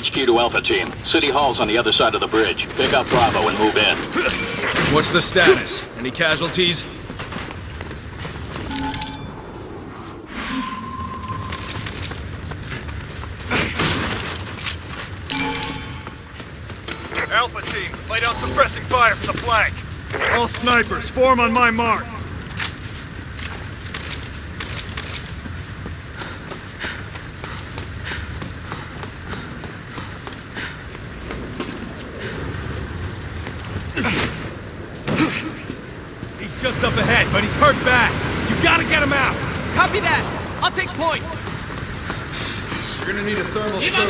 HQ to Alpha Team. City Hall's on the other side of the bridge. Pick up Bravo and move in. What's the status? Any casualties? Alpha team, lay down suppressing fire from the flank. All snipers, form on my mark. He's just up ahead, but he's hurt bad. You gotta get him out. Copy that. I'll take point. You're gonna need a thermal scope.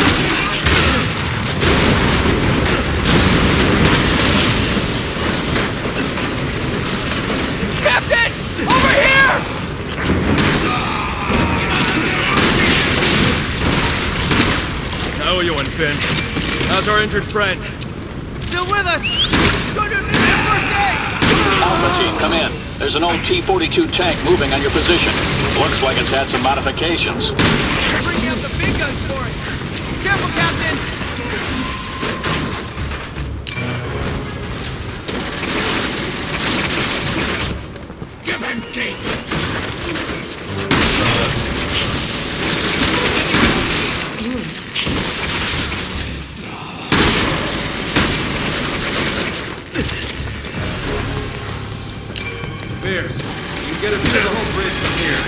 Captain! Over here! How are you, Finn? How's our injured friend? Still with us! Go to immediate first aid! Alpha Team, come in. There's an old T-42 tank moving on your position. Looks like it's had some modifications. Bring out the big guns for it! Careful, Captain! Piers, get us through the whole bridge from here.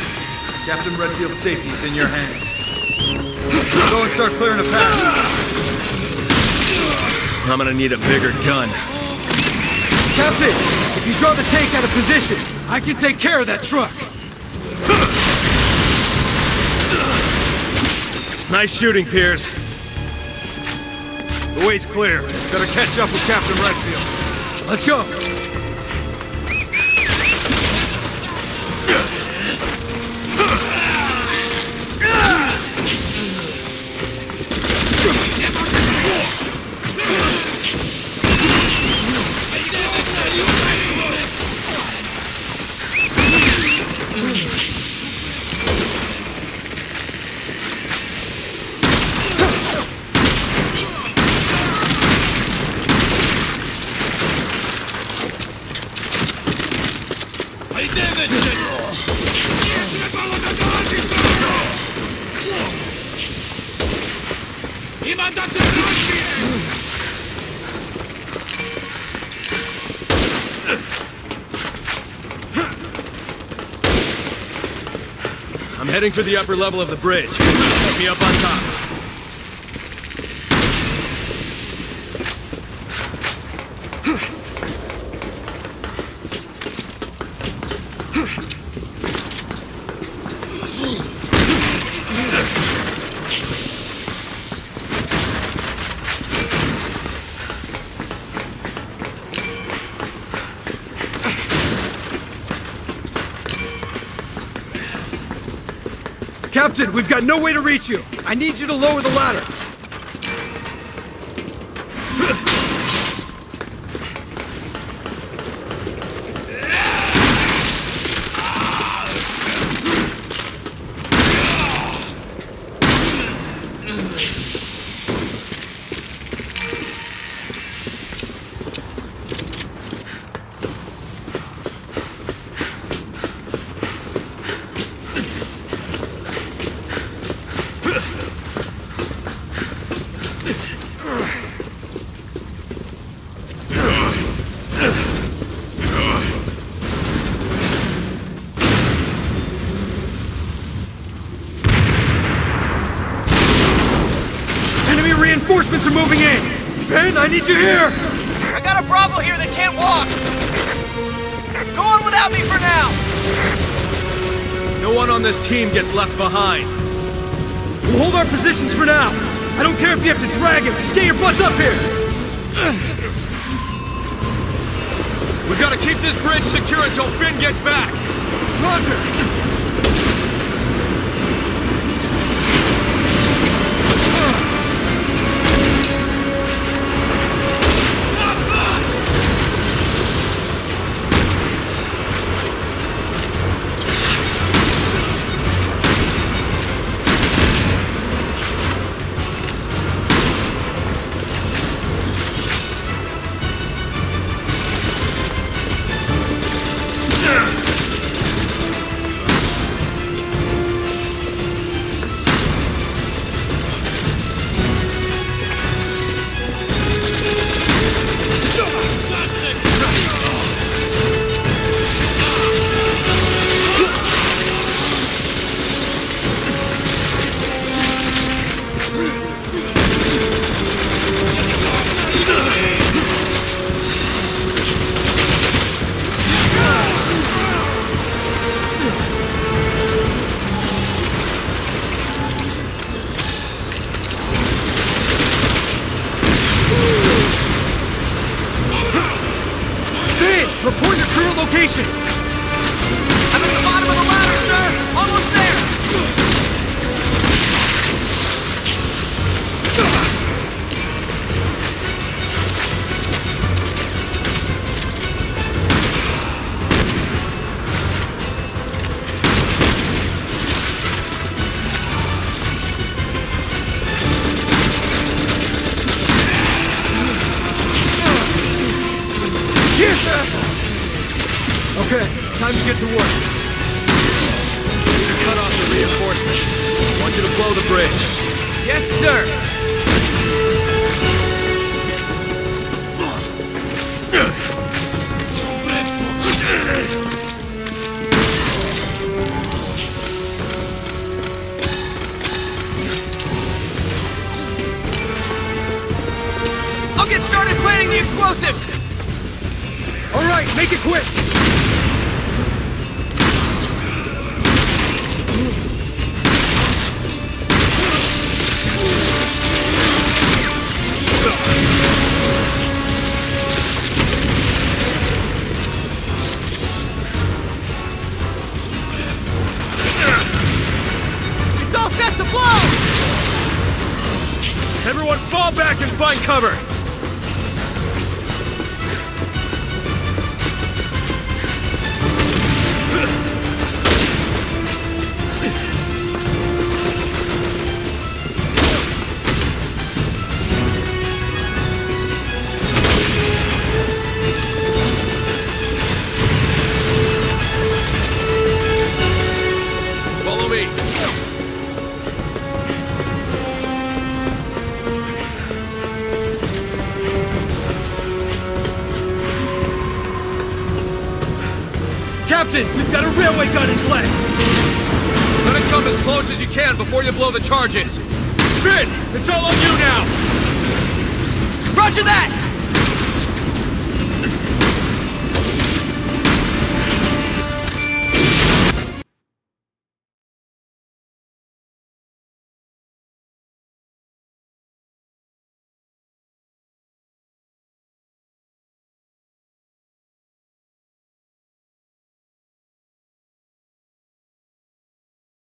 Captain Redfield's safety is in your hands. Go and start clearing a path. I'm gonna need a bigger gun. Captain, if you draw the tank out of position, I can take care of that truck. Nice shooting, Piers. The way's clear. Gotta catch up with Captain Redfield. Let's go. I'm heading for the upper level of the bridge. Meet me up on top. Captain, we've got no way to reach you. I need you to lower the ladder. Need you here. I got a Bravo here that can't walk! Go on without me for now! No one on this team gets left behind. We'll hold our positions for now. I don't care if you have to drag him. Just get your butts up here. We've got to keep this bridge secure until Finn gets back. Roger. 开始。Okay, time to get to work. Need to cut off the reinforcements. I want you to blow the bridge. Yes, sir! I'll get started planting the explosives! All right, make it quick! It's all set to blow! Everyone fall back and find cover! Got a railway gun in play! Let it come as close as you can before you blow the charges. Finn, it's all on you now! Roger that!